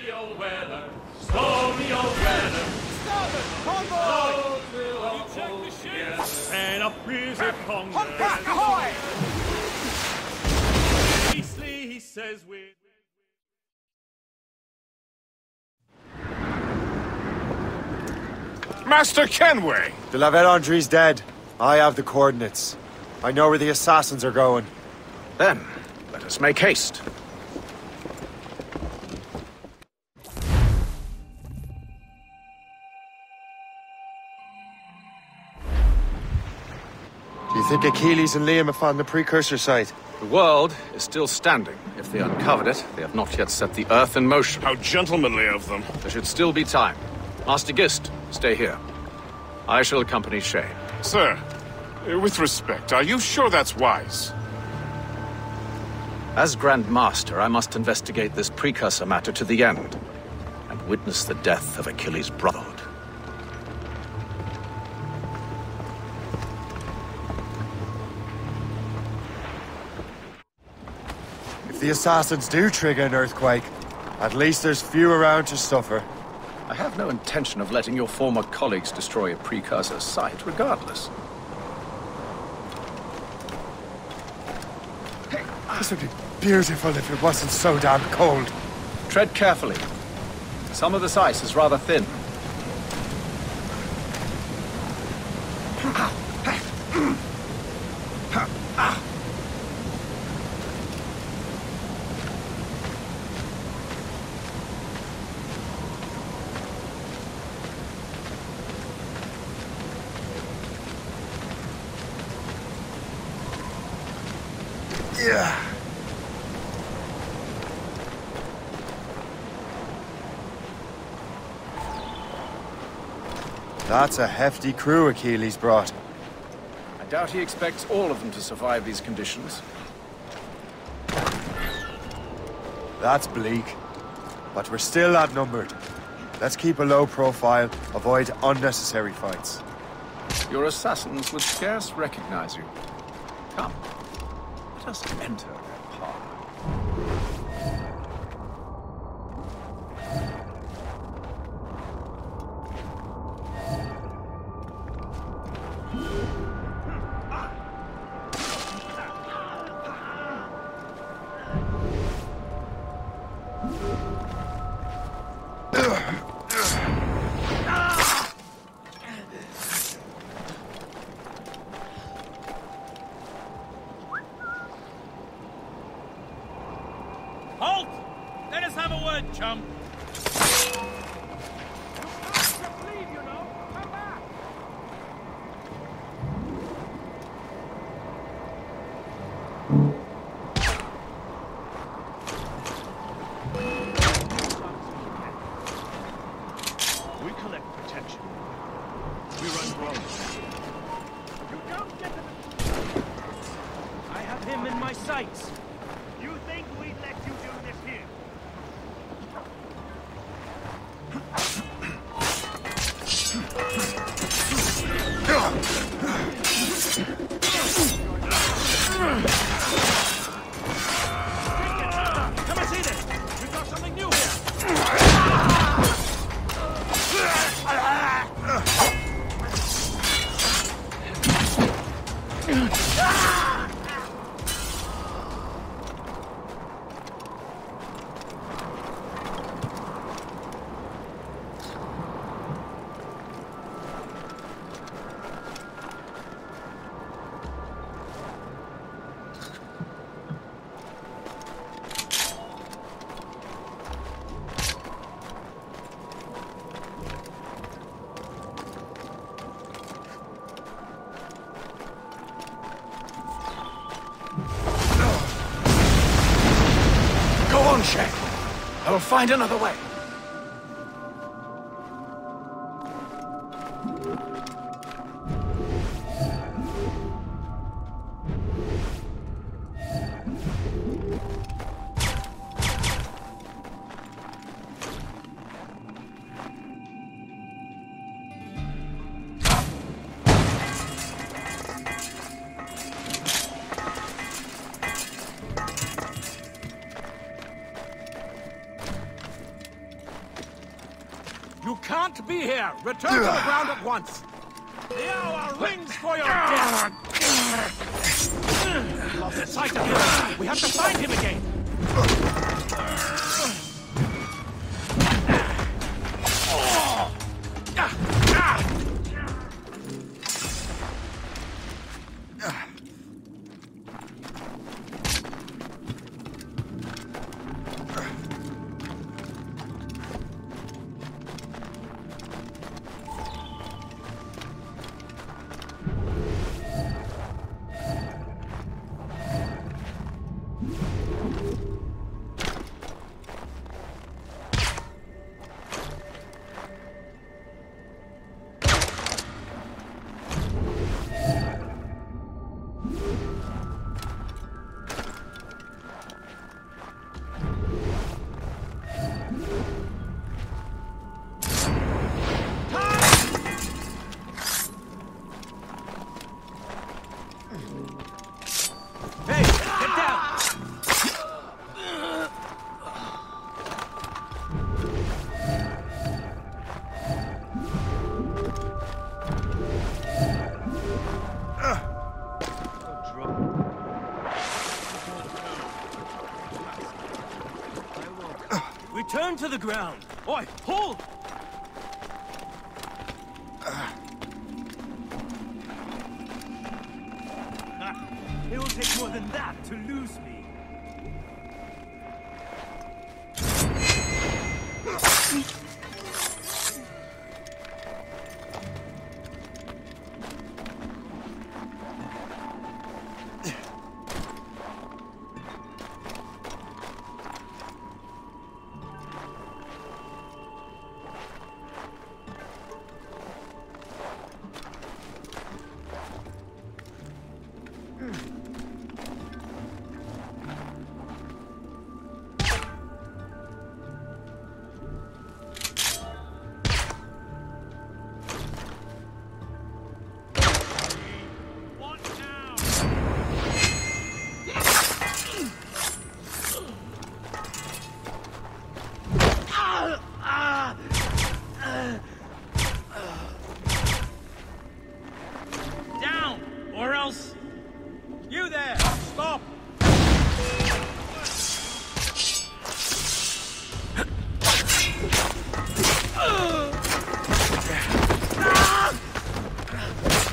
Windy old weather, stormy old weather. Convoy! You check the ships. And up is a conga. Humpback ahoy! Beastly, he says we. Master Kenway! De La Vérendrye's dead. I have the coordinates. I know where the assassins are going. Then, let us make haste. Think Achilles and Liam have found the precursor site? The world is still standing. If they uncovered it, they have not yet set the Earth in motion. How gentlemanly of them. There should still be time. Master Gist, stay here. I shall accompany Shay. Sir, uh, with respect, are you sure that's wise? As Grand Master, I must investigate this precursor matter to the end, and witness the death of Achilles' brotherhood. If the assassins do trigger an earthquake, at least there's few around to suffer. I have no intention of letting your former colleagues destroy a precursor site, regardless. This would be beautiful if it wasn't so damn cold. Tread carefully. Some of this ice is rather thin. Yeah. That's a hefty crew Achilles brought. I doubt he expects all of them to survive these conditions. That's bleak. But we're still outnumbered. Let's keep a low profile, avoid unnecessary fights. Your assassins would scarce recognize you. Come, us enter their parlor. Halt! Go on, I will find another way. Return to the ground at once! The hour rings for your death! Lost sight of him! We have to find him again! To the ground! Oi, pull!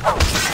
Oh!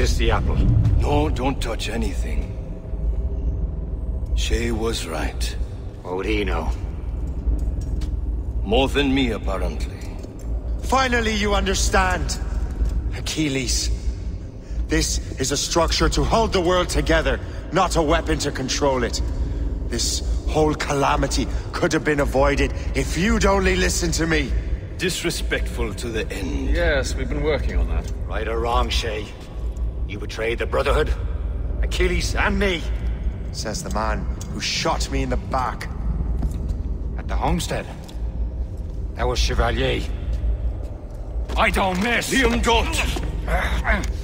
This the apple? No, don't touch anything. Shay was right. What would he know? More than me, apparently. Finally, you understand. Achilles. This is a structure to hold the world together, not a weapon to control it. This whole calamity could have been avoided if you'd only listened to me. Disrespectful to the end. Yes, we've been working on that. Right or wrong, Shay? You betrayed the Brotherhood, Achilles, and me. Says the man who shot me in the back. At the homestead. That was Chevalier. I don't miss! Liam, don't!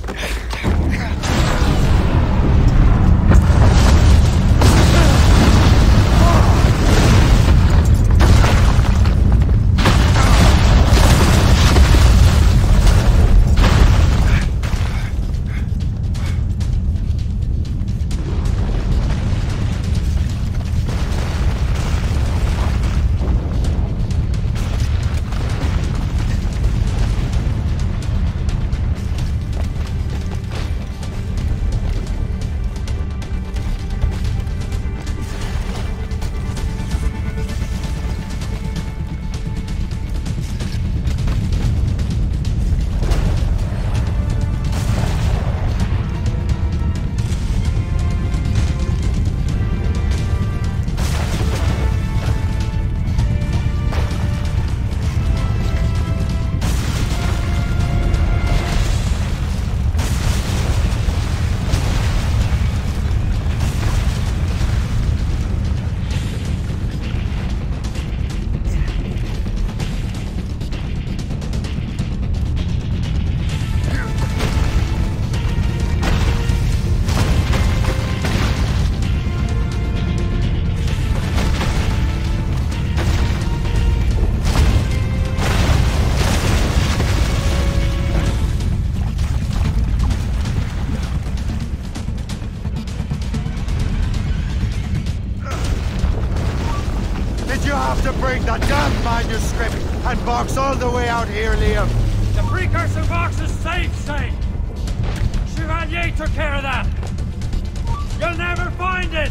Have to bring that damn manuscript and box all the way out here, Liam? The precursor box is safe, Shay! Chevalier took care of that! You'll never find it!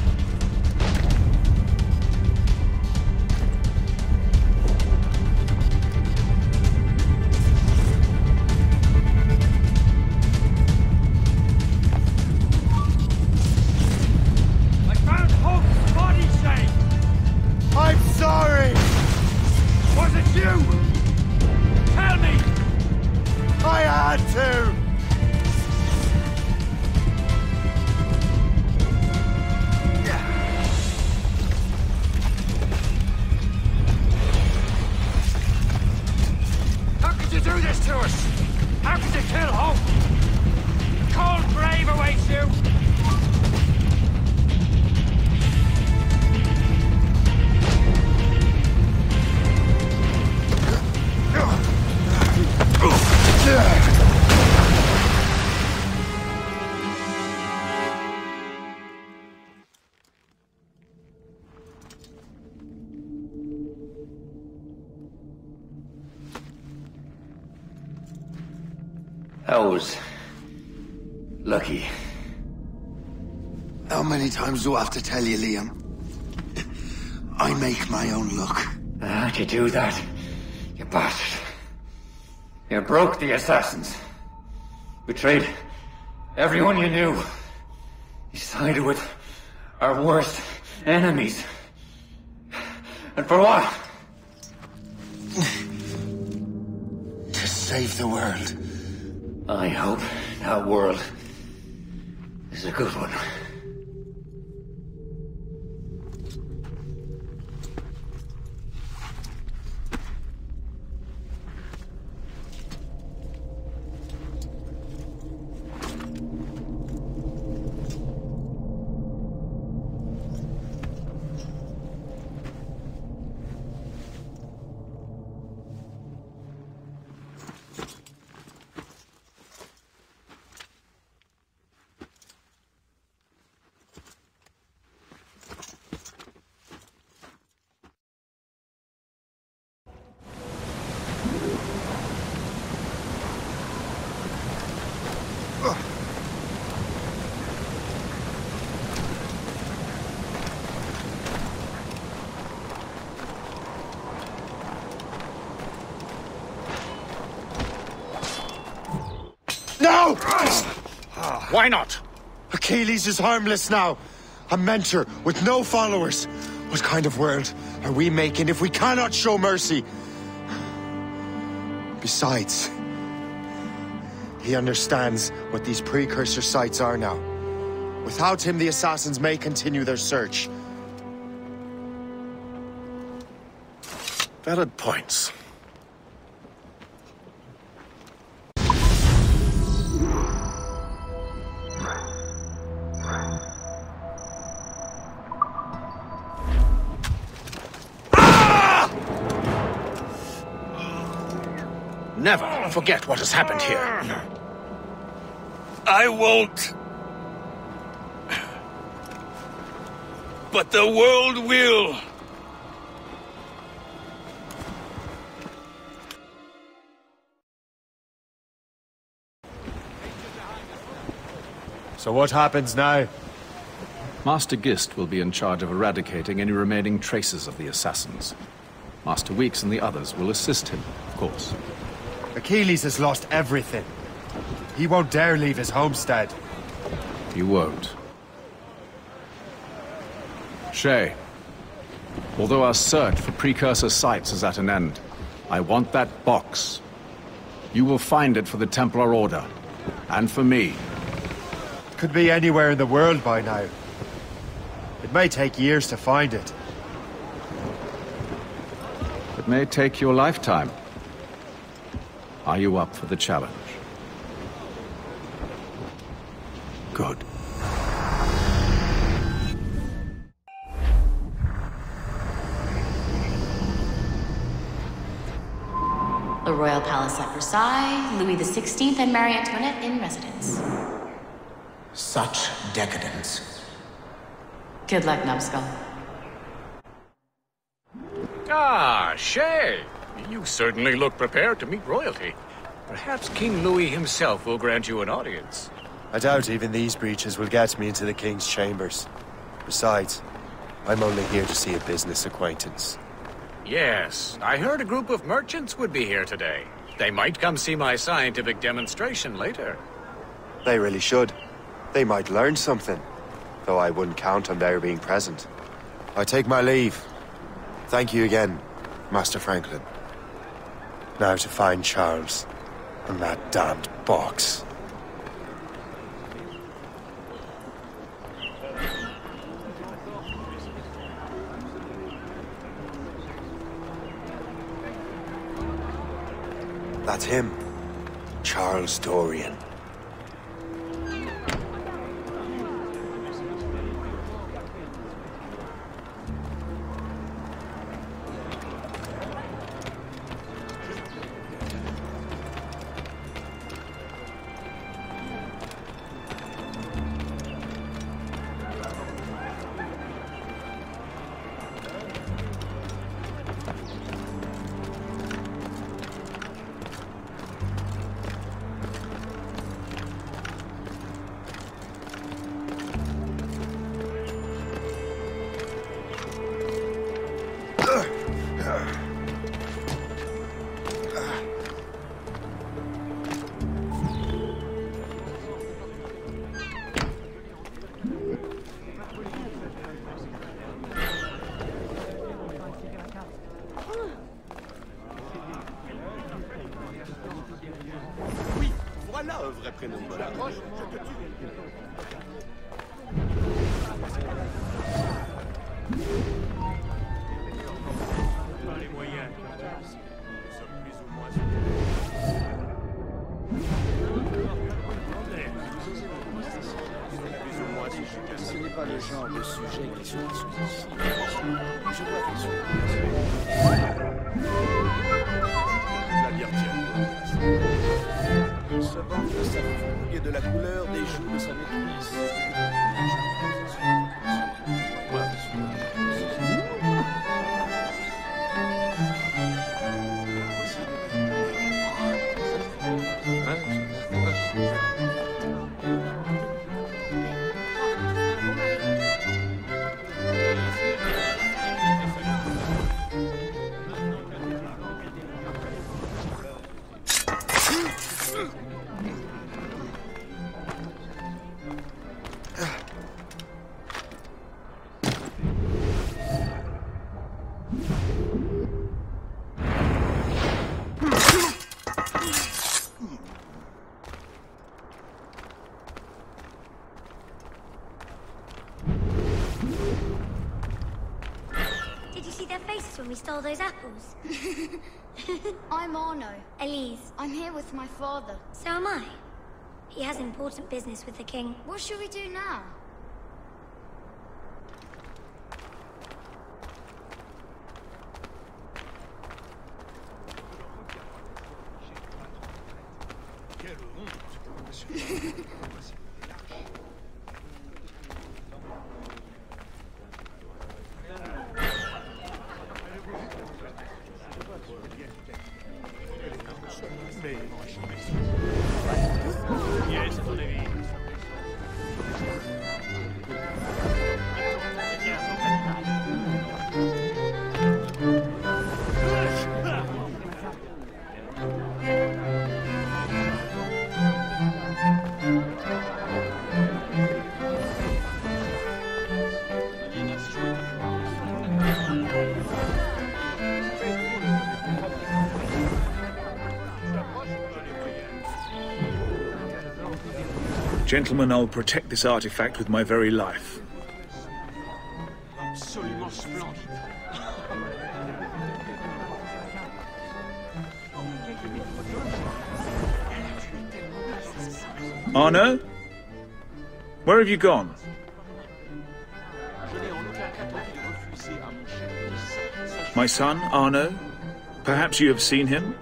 That was... lucky. How many times do I have to tell you, Liam? I make my own luck. Ah, How'd you do that? You bastard. You broke the assassins. Betrayed everyone you knew. You sided with our worst enemies. And for what? To save the world. I hope that world is a good one. Why not? Achilles is harmless now. A mentor with no followers. What kind of world are we making if we cannot show mercy? Besides, he understands what these precursor sites are now. Without him, the assassins may continue their search. Valid points. Never forget what has happened here. I won't. But the world will. So what happens now? Master Gist will be in charge of eradicating any remaining traces of the assassins. Master Weeks and the others will assist him, of course. Achilles has lost everything. He won't dare leave his homestead. He won't. Shay, although our search for precursor sites is at an end, I want that box. You will find it for the Templar Order, and for me. It could be anywhere in the world by now. It may take years to find it. It may take your lifetime. Are you up for the challenge? Good. The Royal Palace at Versailles, Louis XVI and Marie Antoinette in residence. Such decadence. Good luck, Numbskull. Ah, Shay! You certainly look prepared to meet royalty. Perhaps King Louis himself will grant you an audience. I doubt even these breaches will get me into the king's chambers. Besides, I'm only here to see a business acquaintance. Yes, I heard a group of merchants would be here today. They might come see my scientific demonstration later. They really should. They might learn something. Though I wouldn't count on their being present. I take my leave. Thank you again, Master Franklin. Now to find Charles and that damned box. That's him. Charles Dorian. sujets qui sont ici. La bière tient. Ce ventre de sa fouille de la couleur des joues de sa maîtresse. Did you see their faces when we stole those apples? I'm Arno. Elise. I'm here with my father. So am I. He has important business with the king. What should we do now? Gentlemen, I'll protect this artifact with my very life. Arno? Where have you gone? My son, Arno? Perhaps you have seen him?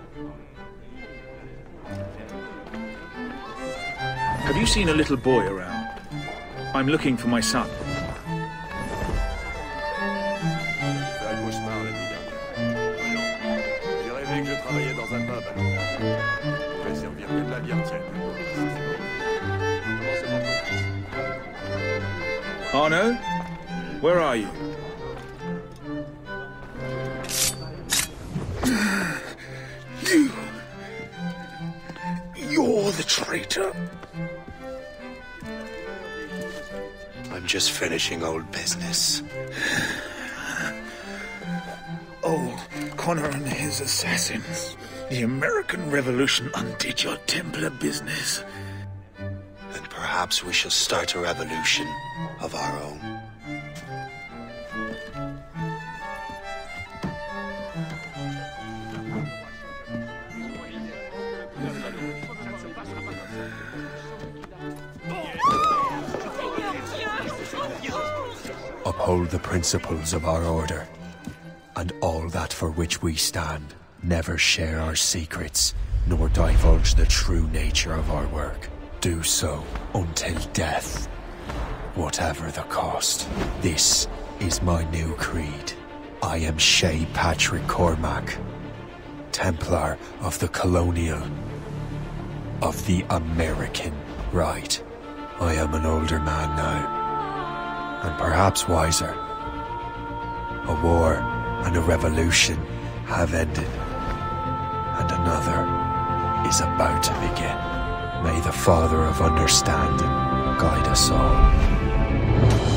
You seen a little boy around? I'm looking for my son. I'm just finishing old business. Old oh, Connor and his assassins. The American Revolution undid your Templar business. And perhaps we shall start a revolution of our own. Uphold the principles of our order, and all that for which we stand. Never share our secrets, nor divulge the true nature of our work. Do so until death, whatever the cost. This is my new creed. I am Shay Patrick Cormac, Templar of the Colonial, of the American Rite. I am an older man now, and perhaps wiser. A war and a revolution have ended, and another is about to begin. May the Father of Understanding guide us all.